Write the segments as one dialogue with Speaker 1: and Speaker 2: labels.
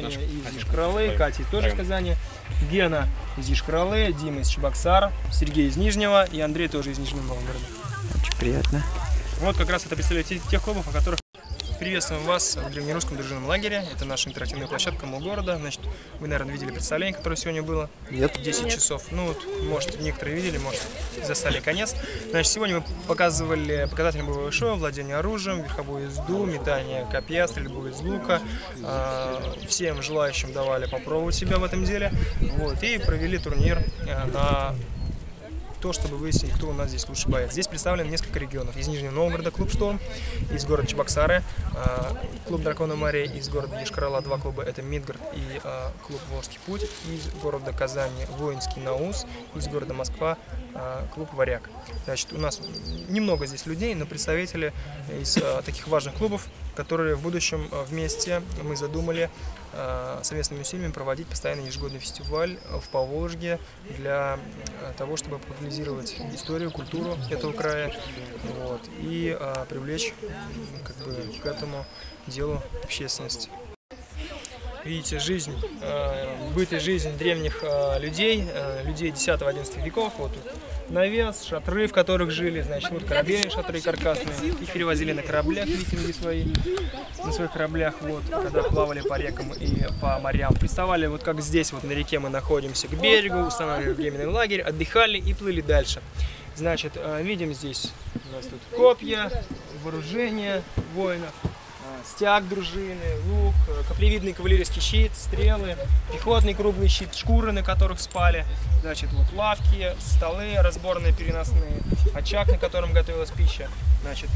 Speaker 1: из Ишкралы, Катя тоже из Казани, Гена из Ишкралы, Дима из Чебоксара, Сергей из Нижнего и Андрей тоже из Нижнего Новгорода.
Speaker 2: Очень приятно.
Speaker 1: Вот как раз это представляет те- тех клубов, о которых приветствуем вас в древнерусском дружинном лагере. Это наша интерактивная площадка Мол города. Значит, вы, наверное, видели представление, которое сегодня было.
Speaker 2: Нет.
Speaker 1: 10 часов. Ну, вот, может, некоторые видели, может, застали конец. Значит, сегодня мы показывали показательное боевое шоу, владение оружием, верховую езду, метание копья, стрельбу из лука. А, Всем желающим давали попробовать себя в этом деле. Вот, и провели турнир э, на то, чтобы выяснить, кто у нас здесь лучший боец. Здесь представлено несколько регионов. Из Нижнего Новгорода клуб «Шторм», из города Чебоксары, э, клуб «Дракона морей», из города Ешкарала два клуба, это Мидгард и э, клуб «Волжский путь», из города Казани «Воинский Наус», из города Москва э, клуб «Варяг». Значит, у нас немного здесь людей, но представители из таких важных клубов, которые в будущем вместе мы задумали совместными усилиями проводить постоянно ежегодный фестиваль в Поволжье для того, чтобы популяризировать историю, культуру этого края вот, и э, привлечь как бы, к этому делу общественность. Видите, жизнь, э, быт и жизнь древних э, людей, э, людей 10-11 веков. Вот тут навес, шатры, в которых жили, значит, вот корабельные шатры каркасные. Их перевозили на кораблях, викинги свои, на своих кораблях, вот, когда плавали по рекам и по морям. Приставали, вот как здесь, вот на реке мы находимся, к берегу, устанавливали временный лагерь, отдыхали и плыли дальше. Значит, видим здесь у нас тут копья, вооружение воинов, стяг дружины, лук, э, каплевидный кавалерийский щит, стрелы, пехотный круглый щит, шкуры, на которых спали, значит, вот лавки, столы разборные, переносные, очаг, на котором готовилась пища, значит,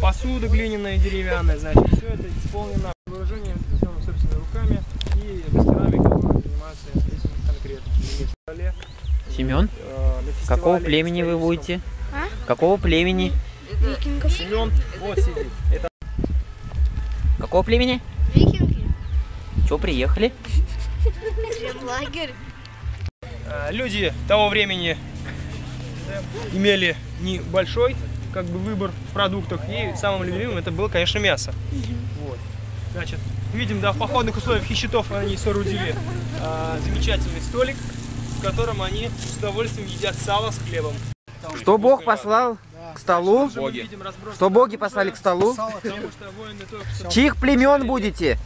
Speaker 1: посуда глиняная, деревянная, значит, все это исполнено вооружением, сделано собственными руками и мастерами, которые занимаются этим конкретно.
Speaker 2: Семен,
Speaker 1: э,
Speaker 2: какого племени вы будете? Какого племени?
Speaker 3: Викингов.
Speaker 1: Семен вот сидит. Это
Speaker 2: Какого племени?
Speaker 3: Викинги.
Speaker 2: Чего приехали?
Speaker 3: Лагерь.
Speaker 1: Э, люди того времени имели небольшой как бы выбор в продуктах, и самым любимым это было, конечно, мясо. Вот. Значит, видим, да, в походных условиях из щитов они соорудили а, замечательный столик, в котором они с удовольствием едят сало с хлебом.
Speaker 2: Что Бог послал к столу?
Speaker 1: Видим разбросанное
Speaker 2: Что боги послали к столу?
Speaker 1: что что
Speaker 2: Чьих племен будете?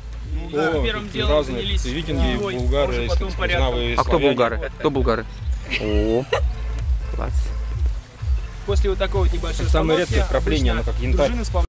Speaker 1: да,
Speaker 4: О,
Speaker 1: первым
Speaker 4: тут
Speaker 1: делом
Speaker 4: разные,
Speaker 1: занялись
Speaker 4: викинги, булгары,
Speaker 1: потом
Speaker 4: скандинавы,
Speaker 2: А кто булгары? Кто булгары? О, класс.
Speaker 1: После вот такой вот небольшой
Speaker 4: Самое редкое вкрапление,
Speaker 1: обычно
Speaker 4: оно как янтарь.